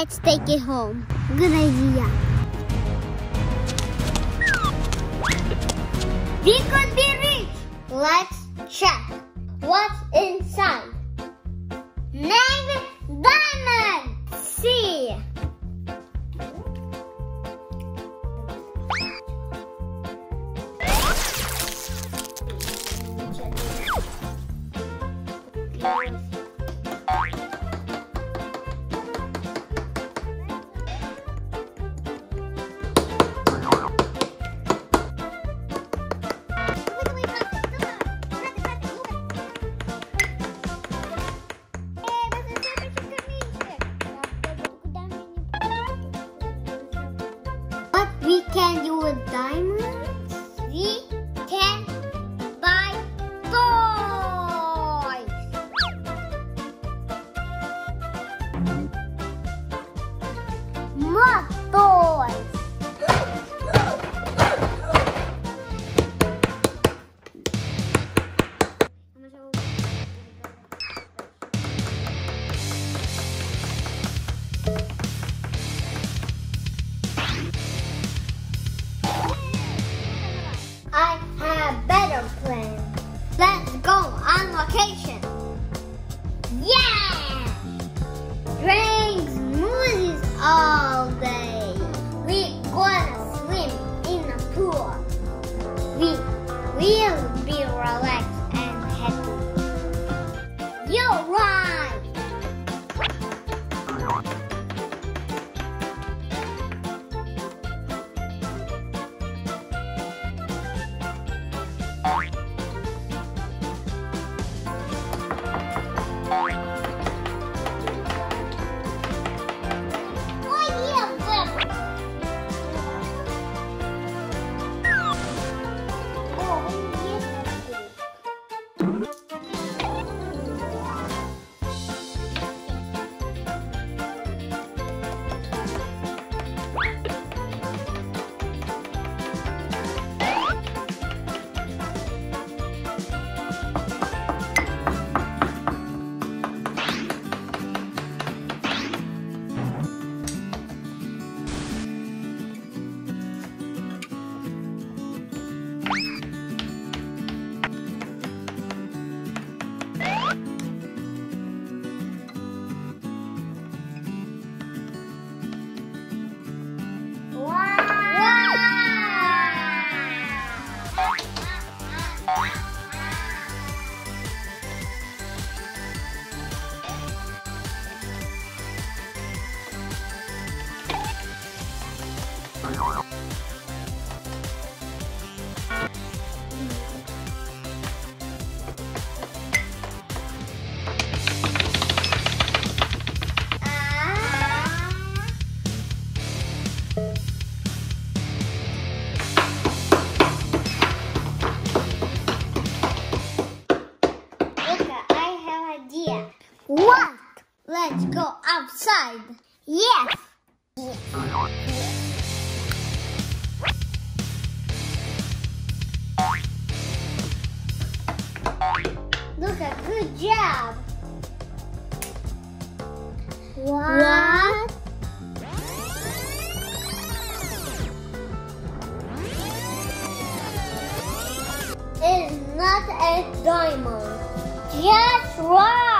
Let's take it home. Good idea. We could be rich. Let's check what's inside. We can do a diamond. We can buy toys. More toys. What? Let's go outside. Yes. Luca, good job. What? It's not a diamond. Just rock.